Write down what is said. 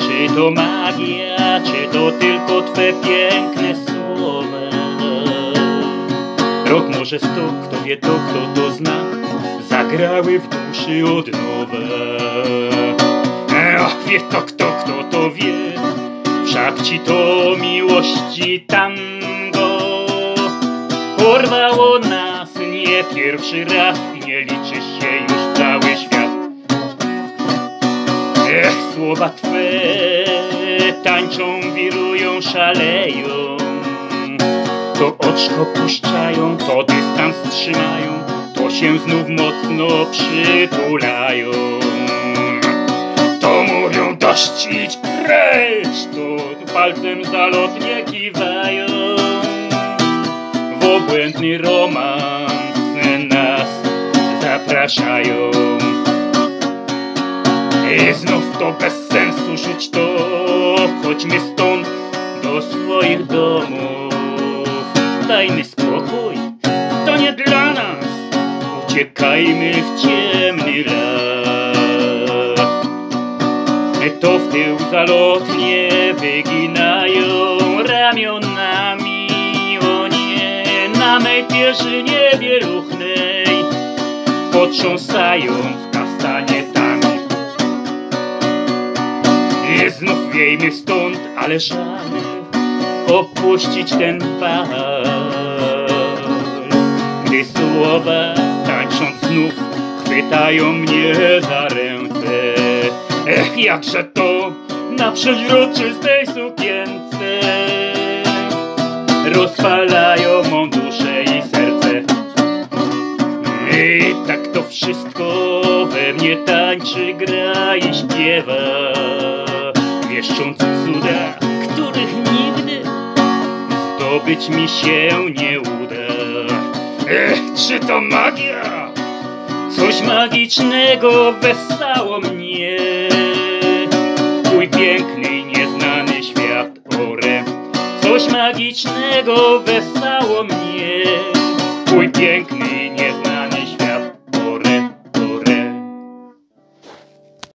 Czy to magia, czy to tylko twe piękne słowa? Rok może sto, kto wie to, kto to zna, zagrały w duszy od nowa. Ach, wie to kto, kto to wie, wszak ci to miłości tango. Porwało nas nie pierwszy raz nie liczy się już słowa twe tańczą, wirują, szaleją. To oczko puszczają, to dystans trzymają, to się znów mocno przytulają. To mówią dość idź precz, to palcem zalotnie kiwają. W obłędny romans nas zapraszają. Znów to bez sensu rzuć to, chodźmy stąd do swoich domów. Dajmy spokój, to nie dla nas, uciekajmy w ciemny las. To w tył zalotnie wyginają ramionami, o nie, na mej pierzynie bieluchnej potrząsają w kastanietami. Wiejmy stąd, ale żal opuścić ten bal. Gdy słowa tańcząc znów chwytają mnie za ręce. Ech, jakże to na przeźroczystej sukience rozpalają mą duszę i serce. I tak to wszystko we mnie tańczy, gra i śpiewa Wieszcząc cuda, których nigdy zdobyć mi się nie uda. Ech, czy to magia? Coś magicznego wesało mnie. Twój piękny nieznany świat orę Coś magicznego wesało mnie. Twój piękny